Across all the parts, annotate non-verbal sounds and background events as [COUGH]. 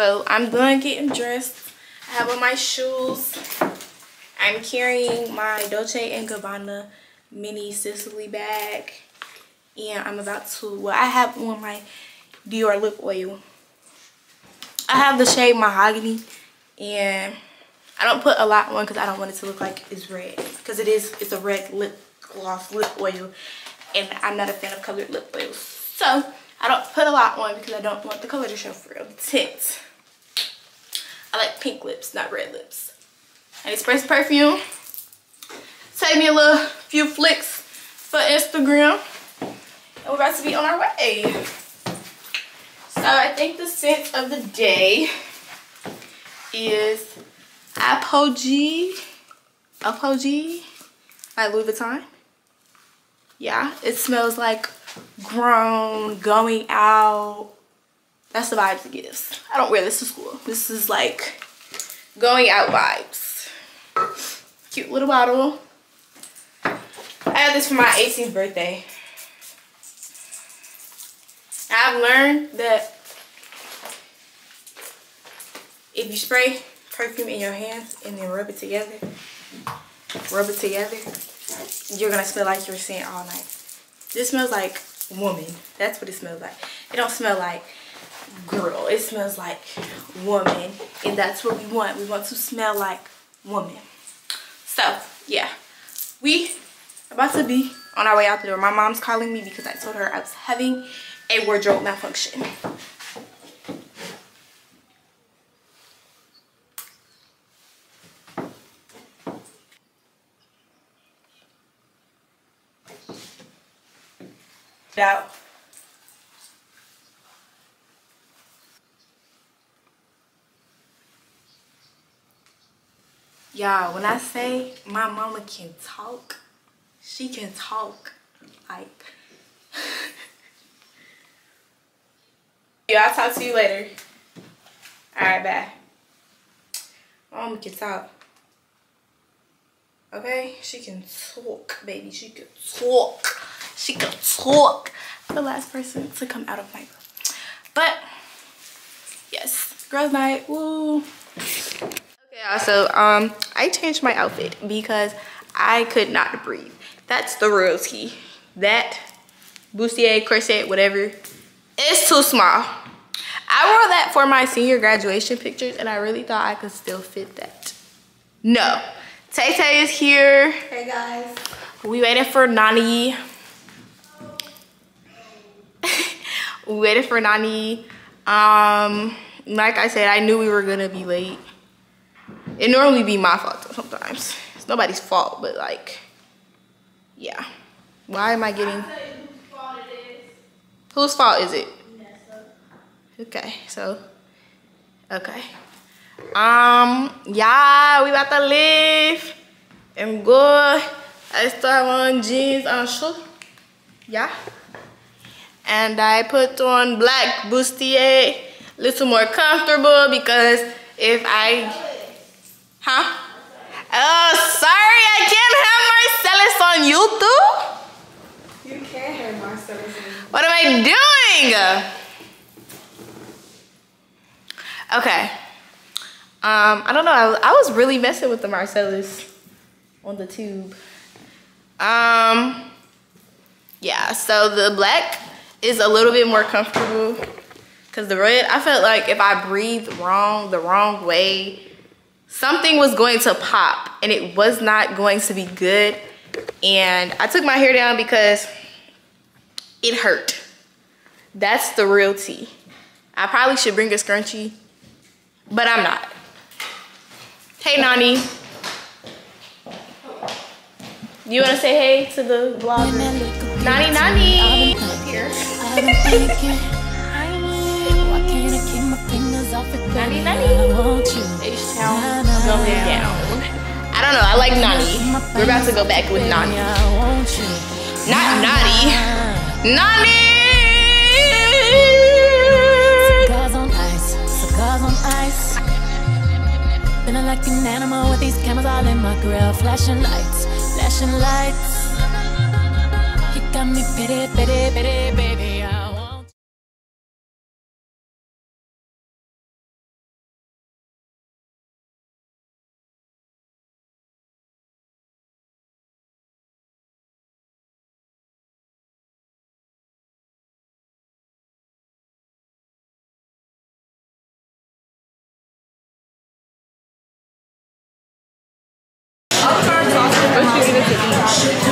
I'm done getting dressed. I have on my shoes. I'm carrying my Dolce & Gabbana mini Sicily bag. And I'm about to, well, I have on my Dior lip oil. I have the shade Mahogany. And I don't put a lot on because I don't want it to look like it's red. Because it is, it's a red lip gloss lip oil. And I'm not a fan of colored lip oils. So, I don't put a lot on because I don't want the color to show. The tint. I like pink lips, not red lips. Spray some perfume. Take me a little few flicks for Instagram. And we're about to be on our way. So I think the scent of the day is Apogee. Apogee by Louis Vuitton. Yeah, it smells like grown, going out. That's the vibes it gives. I don't wear this to school. This is like going out vibes. Cute little bottle. I had this for my 18th birthday. I've learned that if you spray perfume in your hands and then rub it together, rub it together, you're gonna smell like you're scent all night. This smells like woman. That's what it smells like. It don't smell like girl. It smells like woman. And that's what we want. We want to smell like woman. So, yeah. We about to be on our way out the door. My mom's calling me because I told her I was having a wardrobe malfunction. out. Y'all, when I say my mama can talk, she can talk like. [LAUGHS] yeah, I'll talk to you later. All right, bye. Mama can talk. Okay, she can talk, baby. She can talk she can talk the last person to come out of my room but yes girls night woo okay so um i changed my outfit because i could not breathe. That's the real tea that bustier corset whatever it's too small. I wore that for my senior graduation pictures and i really thought i could still fit that. No. Tay tay is here. Hey guys. We waiting for nani. [LAUGHS] We waited for Nani. Um, like I said, I knew we were gonna be late. It normally be my fault though, sometimes. It's nobody's fault, but like, yeah. Why am I getting? Whose fault is it? Okay, so, okay. Um, yeah, we about to leave and go. I still have on jeans and shoes. Yeah and I put on black bustier, a little more comfortable because if I, huh? Oh, sorry, I can't have Marcellus on YouTube. You can have Marcellus. What am I doing? Okay. Um, I don't know. I, I was really messing with the Marcellus on the tube. Um, yeah. So the black is a little bit more comfortable because the red, I felt like if I breathed wrong, the wrong way, something was going to pop and it was not going to be good. And I took my hair down because it hurt. That's the real tea. I probably should bring a scrunchie, but I'm not. Hey, Nani. You wanna say hey to the vlogger? Nani, Nani. Here. Don't know, I like Nani. We're about to go back with Nani. Not. Nani! Ice. Feeling like an animal with these cameras all in my grill, flashing lights flashing lights. You got me pity, pity, pity, baby. I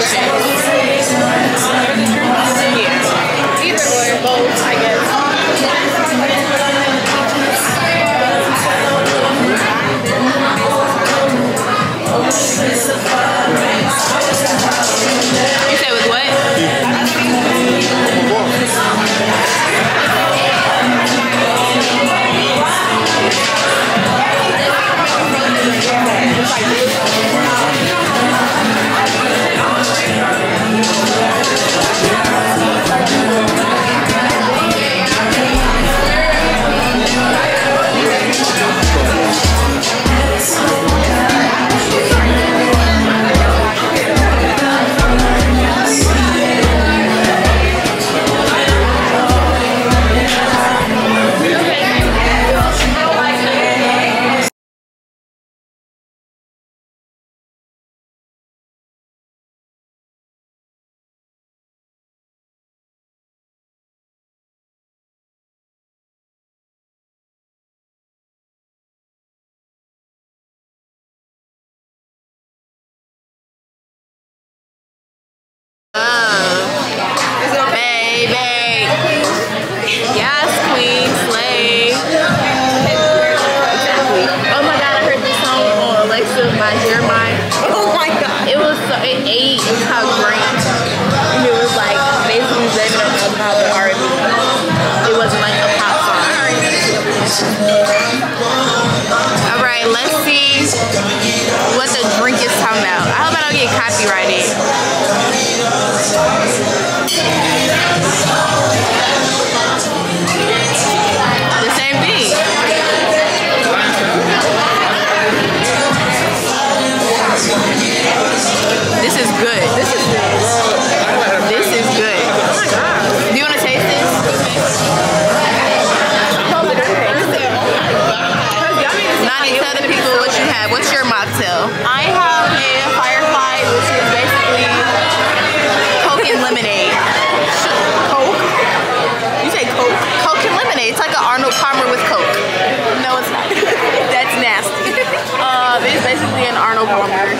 Recommendation. Arnold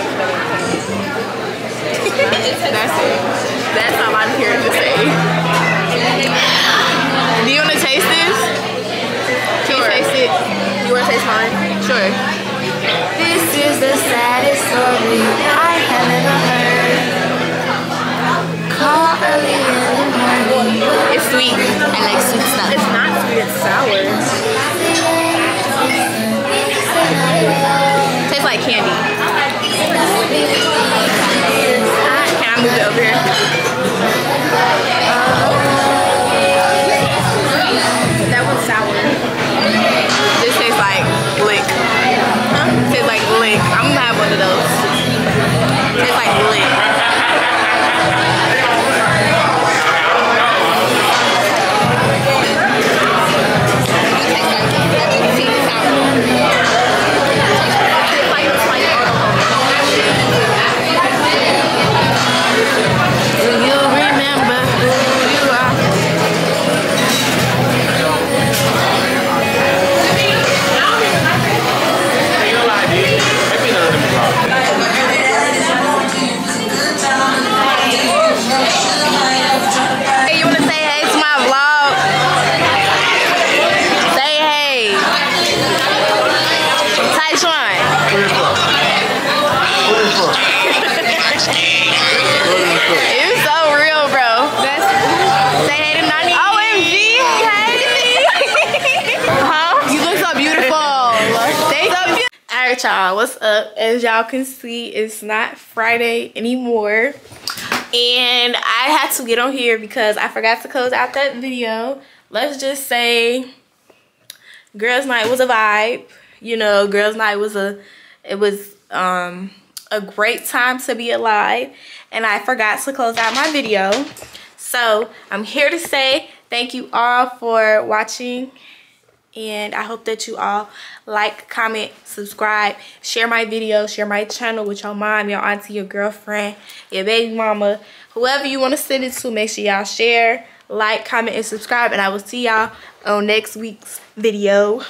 That's it. That's all I'm here to say. Do you want to taste this? Can you taste it? You want to taste mine? Sure. This is the saddest story I have ever heard. Call early in the morning. It's sweet. I like sweet stuff. It's not sweet, it's sour. tastes like candy. Alright, y'all. What's up? As y'all can see, it's not Friday anymore. And I had to get on here because I forgot to close out that video. Let's just say girls night was a vibe. You know, girls night was a it was um a great time to be alive. And I forgot to close out my video. So I'm here to say thank you all for watching. And I hope that you all like, comment, subscribe, share my video, share my channel with your mom, your auntie, your girlfriend, your baby mama, whoever you want to send it to. Make sure y'all share, like, comment, and subscribe. And I will see y'all on next week's video.